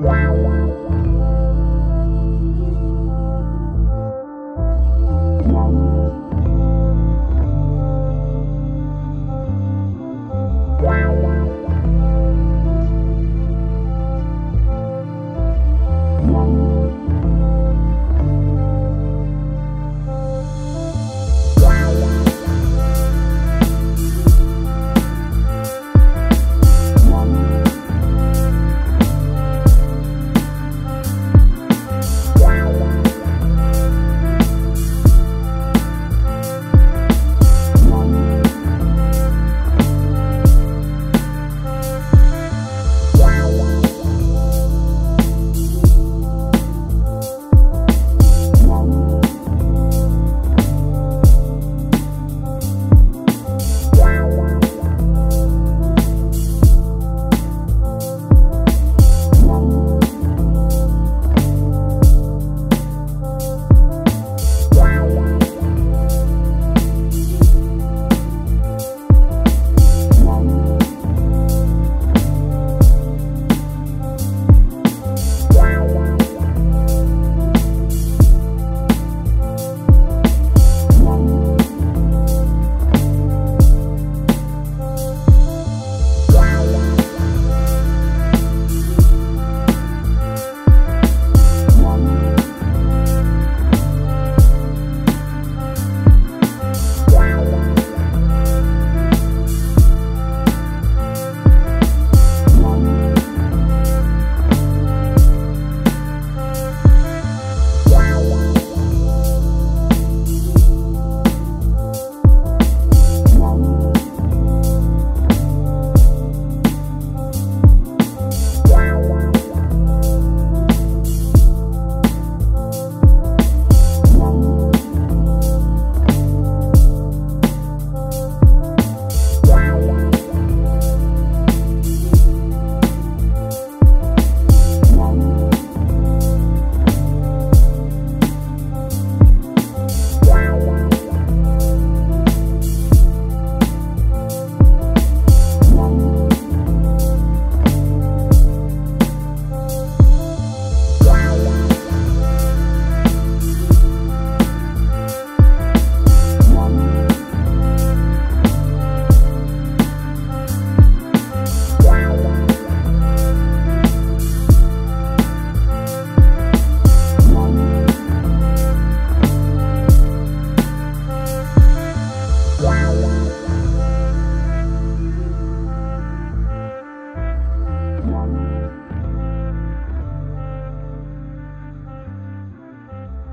Wow.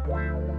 Wow.